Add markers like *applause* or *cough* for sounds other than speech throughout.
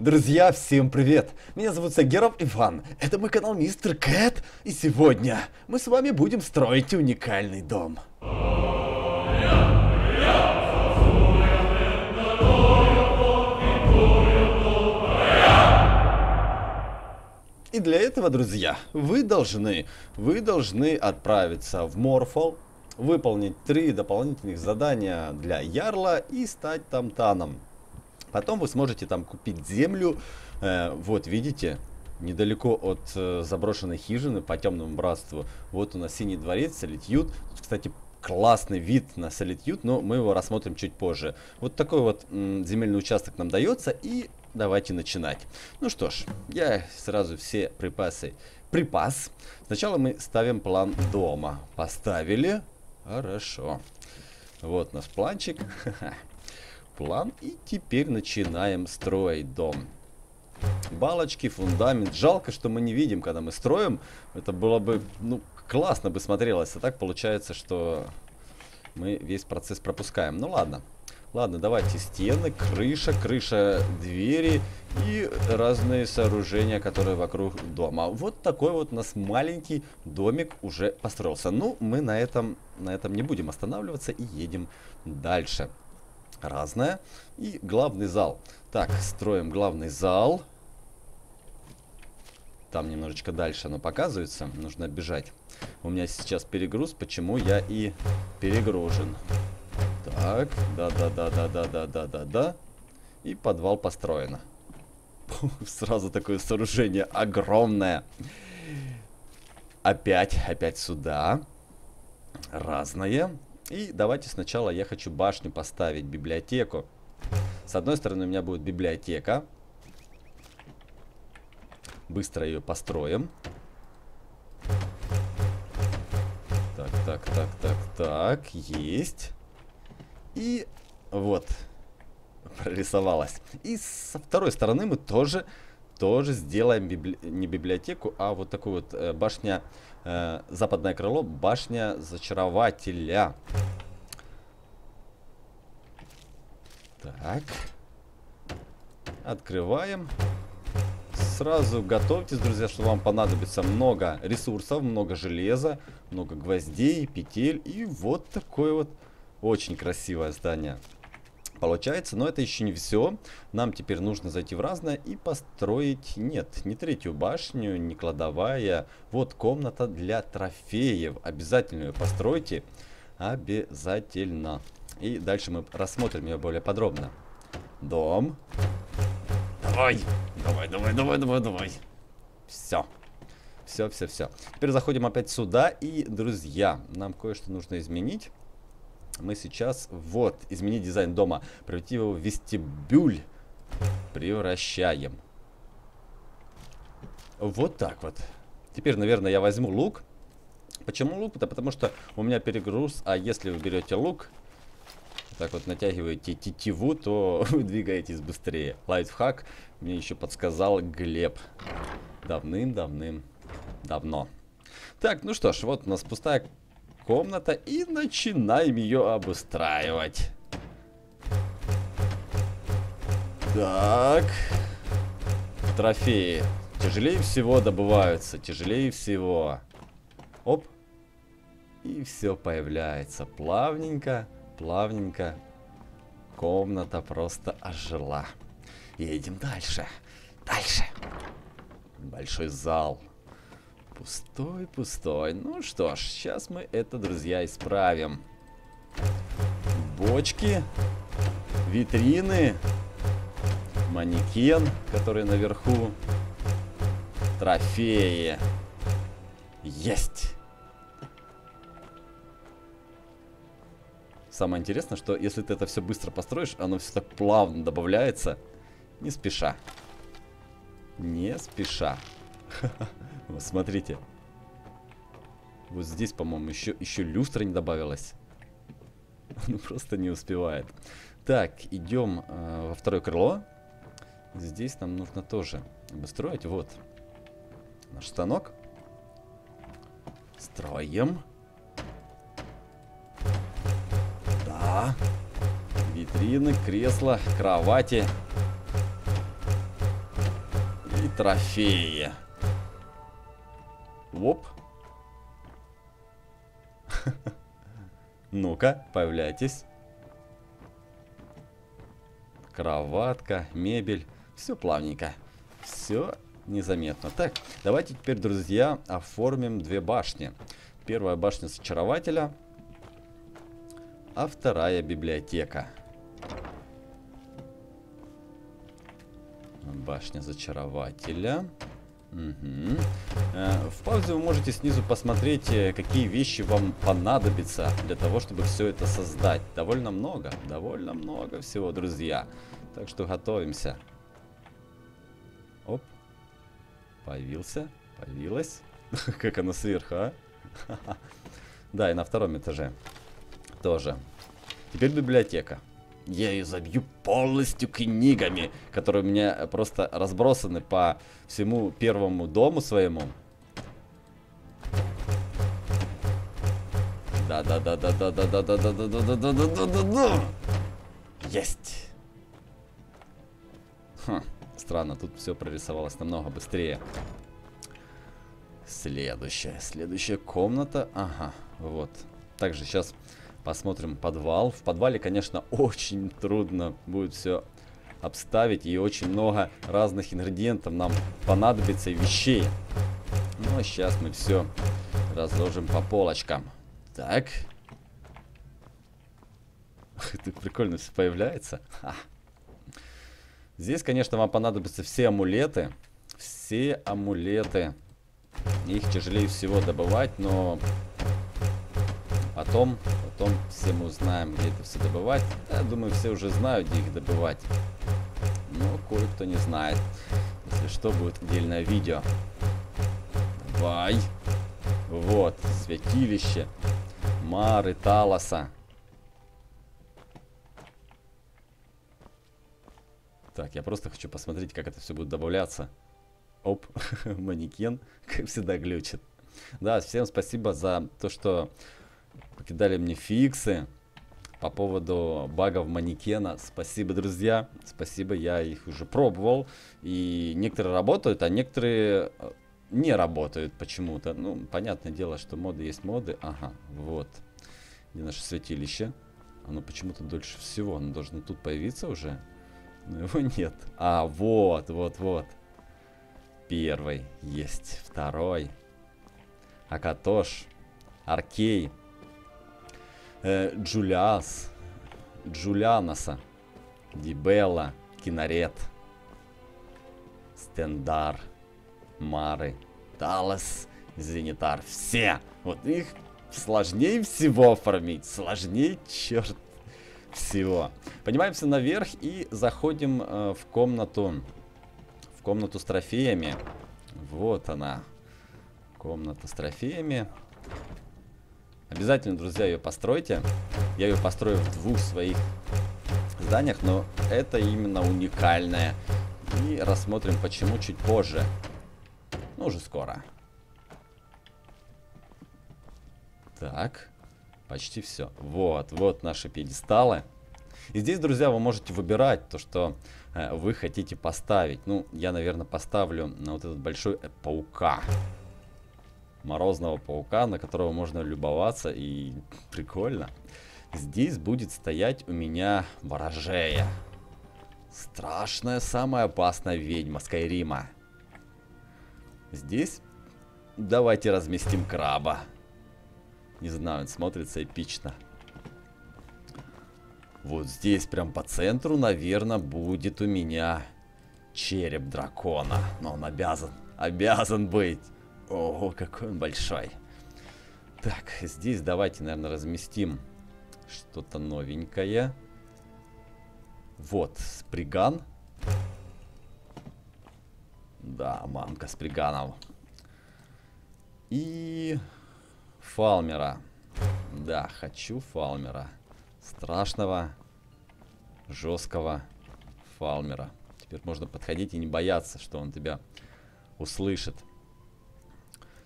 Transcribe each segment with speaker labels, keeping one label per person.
Speaker 1: Друзья, всем привет! Меня зовут Сагеров Иван, это мой канал Мистер Кэт, и сегодня мы с вами будем строить уникальный дом. И для этого, друзья, вы должны, вы должны отправиться в Морфол, выполнить три дополнительных задания для Ярла и стать там Таном. Потом вы сможете там купить землю. Э, вот, видите, недалеко от э, заброшенной хижины по темному братству. Вот у нас синий дворец, Солитьют. Тут, кстати, классный вид на Солитьют, но мы его рассмотрим чуть позже. Вот такой вот земельный участок нам дается, и давайте начинать. Ну что ж, я сразу все припасы припас. Сначала мы ставим план дома. Поставили. Хорошо. Вот наш планчик. *laughs* план. И теперь начинаем строить дом. Балочки, фундамент. Жалко, что мы не видим, когда мы строим. Это было бы, ну, классно бы смотрелось. А так получается, что мы весь процесс пропускаем. Ну ладно. Ладно, давайте стены, крыша, крыша двери и разные сооружения, которые вокруг дома. Вот такой вот у нас маленький домик уже построился. Ну, мы на этом, на этом не будем останавливаться и едем дальше разное. И главный зал. Так, строим главный зал. Там немножечко дальше оно показывается. Нужно бежать. У меня сейчас перегруз, почему я и перегружен. Так, да-да-да-да-да-да-да-да-да. И подвал построено. Сразу такое сооружение огромное. Опять, опять сюда. Разное. И давайте сначала я хочу башню поставить, библиотеку. С одной стороны у меня будет библиотека. Быстро ее построим. Так, так, так, так, так, есть. И вот, прорисовалась. И со второй стороны мы тоже, тоже сделаем библи... не библиотеку, а вот такую вот э, башня э, западное крыло, башня зачарователя. Так. Открываем. Сразу готовьтесь, друзья, что вам понадобится много ресурсов, много железа, много гвоздей, петель. И вот такое вот очень красивое здание получается. Но это еще не все. Нам теперь нужно зайти в разное и построить, нет, не третью башню, не кладовая. Вот комната для трофеев. Обязательно ее постройте. Обязательно. И дальше мы рассмотрим ее более подробно. Дом. Давай, давай, давай, давай, давай, давай. Все. Все, все, все. Теперь заходим опять сюда. И, друзья, нам кое-что нужно изменить мы сейчас, вот, изменить дизайн дома, превратить его в вестибюль, превращаем. Вот так вот. Теперь, наверное, я возьму лук. Почему лук? Да потому что у меня перегруз, а если вы берете лук, так вот натягиваете тетиву, то *laughs* вы двигаетесь быстрее. Лайфхак мне еще подсказал Глеб. Давным-давным давно. Так, ну что ж, вот у нас пустая комната и начинаем ее обустраивать. Так. Трофеи. Тяжелее всего добываются. Тяжелее всего. Оп. И все появляется. Плавненько, плавненько. Комната просто ожила. Едем дальше. Дальше. Большой зал. Пустой, пустой. Ну что ж, сейчас мы это, друзья, исправим. Бочки, витрины, манекен, который наверху, трофеи. Есть! Самое интересное, что если ты это все быстро построишь, оно все так плавно добавляется, не спеша. Не спеша. *laughs* Вот смотрите. Вот здесь, по-моему, еще, еще люстра не добавилась. Он *laughs* просто не успевает. Так, идем э, во второе крыло. Здесь нам нужно тоже обустроить. Вот наш станок. Строим. Да. Витрины, кресла, кровати. трофеи. Оп. *laughs* Ну-ка, появляйтесь. Кроватка, мебель. Все плавненько. Все незаметно. Так, давайте теперь, друзья, оформим две башни. Первая башня Зачарователя, а вторая библиотека. Башня Зачарователя. Угу. В паузе вы можете снизу посмотреть, э, какие вещи вам понадобятся для того, чтобы все это создать. Довольно много, довольно много всего, друзья. Так что готовимся. Оп. Появился, появилась. *laughs* Как она сверху, а? *laughs* Да, и на втором этаже тоже. Теперь библиотека. Я ее забью полностью книгами, которые у меня просто разбросаны по всему первому дому своему. Да-да-да-да-да-да-да-да-да-да-да-да-да-да-да. Есть. Хм, странно, тут все прорисовалось намного быстрее. Следующая, следующая комната. Ага, вот. Также сейчас посмотрим подвал. В подвале, конечно, *laughs* очень трудно будет все обставить. И очень много разных ингредиентов нам понадобится и вещей. Ну, а сейчас мы все разложим по полочкам. Так. *laughs* Это прикольно все появляется. Ха. Здесь, конечно, вам понадобятся все амулеты. Все амулеты. Их тяжелее всего добывать, но потом, потом все мы узнаем, где это все добывать. Я думаю, все уже знают, где их добывать. Но кое-кто не знает. Если что, будет отдельное видео. Давай. Вот, святилище. Мары, Талоса. Так, я просто хочу посмотреть, как это все будет добавляться. Оп, *laughs* манекен, как всегда, глючит. Да, всем спасибо за то, что покидали мне фиксы по поводу багов манекена. Спасибо, друзья. Спасибо, я их уже пробовал. И некоторые работают, а некоторые э, не работают почему-то. Ну, понятное дело, что моды есть моды. Ага, вот. Где наше святилище? Оно почему-то дольше всего. Оно должно тут появиться уже. Но его *laughs* нет. А, вот, вот, вот. Первый есть. Второй. Акатош. Аркей. Э, Джулиас. Джулианоса. Дибелла. Кинарет. Стендар. Мары. Талос. Зенитар. Все. Вот их сложнее всего оформить. Сложнее, черт всего. Поднимаемся наверх и заходим э, в комнату в комнату с трофеями. Вот она. Комната с трофеями. Обязательно, друзья, ее постройте. Я ее построю в двух своих зданиях, но это именно уникальное. И рассмотрим, почему чуть позже. Ну, уже скоро. Так. Почти все. Вот, вот наши пьедесталы. И здесь, друзья, вы можете выбирать то, что э, вы хотите поставить. Ну, я, наверное, поставлю на вот этот большой э, паука. Морозного паука, на которого можно любоваться. И прикольно. Здесь будет стоять у меня ворожея. Страшная, самая опасная ведьма Скайрима. Здесь давайте разместим краба. Не знаю, он смотрится эпично. Вот здесь, прям по центру, наверное, будет у меня череп дракона. Но он обязан, обязан быть. Ого, какой он большой. Так, здесь давайте, наверное, разместим что-то новенькое. Вот, сприган. Да, мамка сприганов. И Фалмера. Да, хочу Фалмера. Страшного, жесткого Фалмера. Теперь можно подходить и не бояться, что он тебя услышит.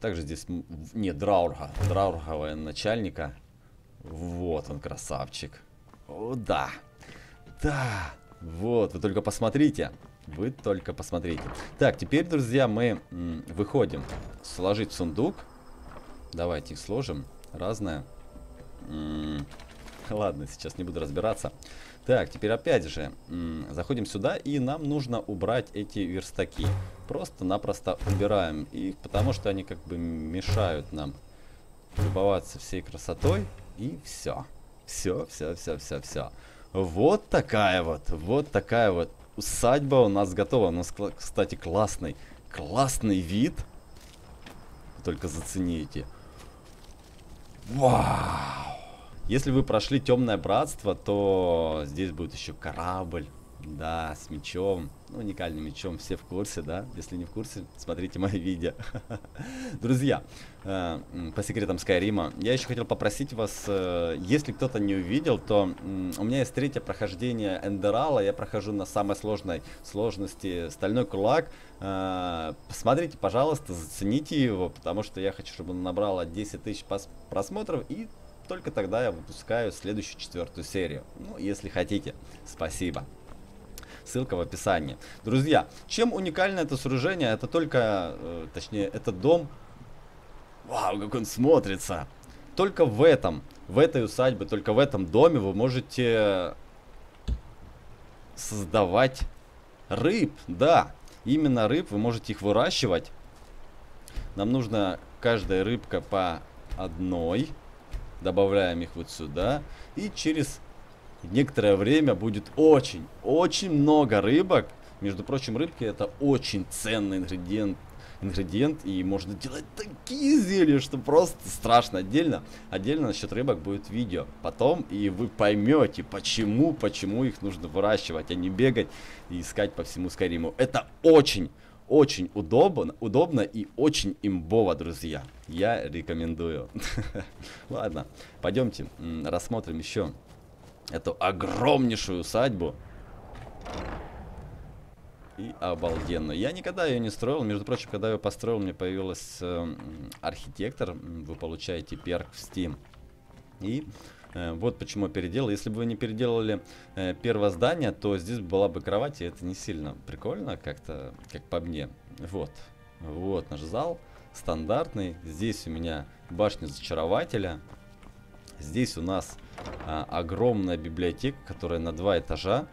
Speaker 1: Также здесь... нет Драурга. Драурга начальника. Вот он, красавчик. О, да. Да. Вот, вы только посмотрите. Вы только посмотрите. Так, теперь, друзья, мы выходим. Сложить сундук. Давайте их сложим. Разное. *laughs* ладно, сейчас не буду разбираться. Так, теперь опять же, заходим сюда, и нам нужно убрать эти верстаки. Просто-напросто убираем их, потому что они как бы мешают нам любоваться всей красотой. И все. Все, все, все, все, все. Вот такая вот, вот такая вот усадьба у нас готова. У нас, кстати, классный, классный вид. Только зацените. Вау! Если вы прошли Темное Братство, то здесь будет еще корабль. Да, с мечом, ну, уникальным мечом, все в курсе, да? Если не в курсе, смотрите мои видео. *laughs* Друзья, э, по секретам Скайрима, я еще хотел попросить вас, э, если кто-то не увидел, то у меня есть третье прохождение Эндерала, я прохожу на самой сложной сложности Стальной Кулак. Э, посмотрите, пожалуйста, зацените его, потому что я хочу, чтобы он набрал 10 тысяч просмотров и только тогда я выпускаю следующую четвертую серию. Ну, если хотите. Спасибо. Ссылка в описании. Друзья, чем уникально это сооружение? Это только, э, точнее, этот дом. Вау, как он смотрится. Только в этом, в этой усадьбе, только в этом доме вы можете создавать рыб. Да, именно рыб, вы можете их выращивать. Нам нужно каждая рыбка по одной. Добавляем их вот сюда. И через некоторое время будет очень, очень много рыбок. Между прочим, рыбки это очень ценный ингредиент ингредиент и можно делать такие зелья, что просто страшно. Отдельно, отдельно насчет рыбок будет видео потом, и вы поймете, почему, почему их нужно выращивать, а не бегать и искать по всему Скайриму. Это очень, очень удобно, удобно и очень имбово, друзья. Я рекомендую. *laughs* Ладно, пойдемте рассмотрим еще эту огромнейшую усадьбу. И обалденно. Я никогда ее не строил. Между прочим, когда я ее построил, мне появился э, архитектор. Вы получаете перк в Steam. И э, вот почему я переделал. Если бы вы не переделали э, первое здание, то здесь была бы кровать, и это не сильно прикольно как-то, как по мне. Вот. Вот наш зал. Стандартный. Здесь у меня башня зачарователя. Здесь у нас а, огромная библиотека, которая на два этажа.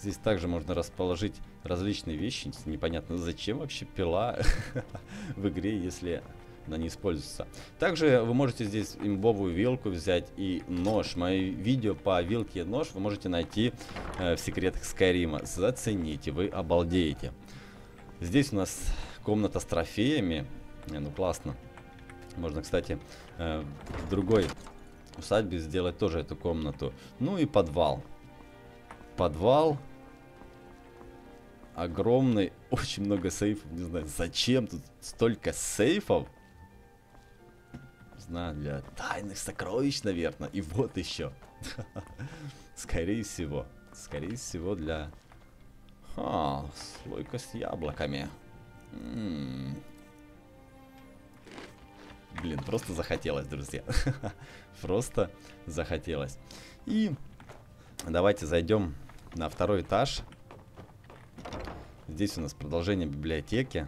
Speaker 1: Здесь также можно расположить различные вещи. Непонятно, зачем вообще пила *laughs* в игре, если она не используется. Также вы можете здесь имбовую вилку взять и нож. Мои видео по вилке и нож вы можете найти э, в секретах Скайрима. Зацените, вы обалдеете. Здесь у нас комната с трофеями. Не, ну классно. Можно, кстати, э, в другой усадьбе сделать тоже эту комнату. Ну и подвал. Подвал. Огромный. *laughs* Очень много сейфов. Не знаю, зачем тут столько сейфов. Знаю, для тайных сокровищ, наверное. И вот еще. *laughs* Скорее всего. Скорее всего для... А, слойка с яблоками. М -м -м. Блин, просто захотелось, друзья. *laughs* просто захотелось. И давайте зайдем на второй этаж. Здесь у нас продолжение библиотеки.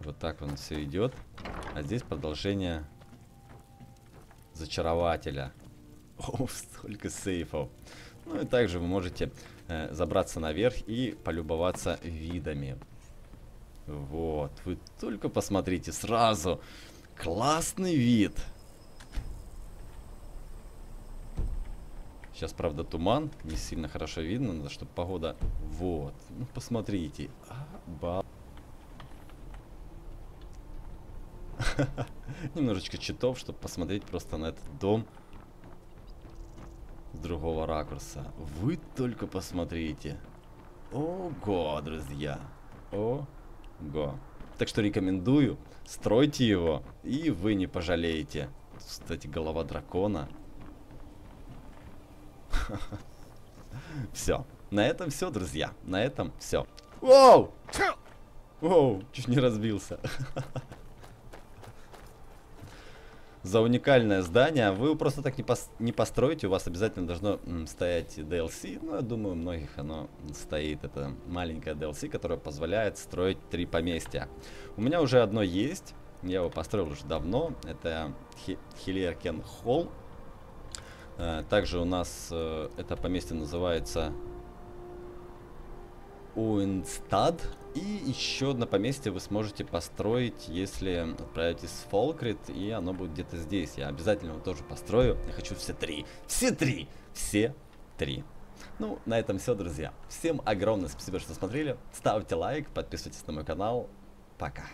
Speaker 1: Вот так нас все идет. А здесь продолжение зачарователя. О, *laughs* столько сейфов. Ну и также вы можете э, забраться наверх и полюбоваться видами. Вот, вы только посмотрите сразу. Классный вид. Сейчас, правда, туман, не сильно хорошо видно, надо, чтобы погода... Вот, ну посмотрите. Ба... *laughs* Немножечко читов, чтобы посмотреть просто на этот дом с другого ракурса. Вы только посмотрите. Ого, друзья. О, Го. Так что рекомендую, стройте его, и вы не пожалеете. Кстати, голова дракона. *laughs* Все. На этом все, друзья. На этом все. Воу! Воу, чуть не разбился. *laughs* за уникальное здание. Вы просто так не, пос не построите, у вас обязательно должно стоять DLC. Ну, я думаю, у многих оно стоит. Это маленькое DLC, которое позволяет строить три поместья. У меня уже одно есть. Я его построил уже давно. Это Хилеркен Холл. Э, также у нас э, это поместье называется Уинстад. И еще одно поместье вы сможете построить, если отправитесь в Фолкрит, и оно будет где-то здесь. Я обязательно его тоже построю. Я хочу все три. Все три! Все три. Ну, на этом все, друзья. Всем огромное спасибо, что смотрели. Ставьте лайк, подписывайтесь на мой канал. Пока.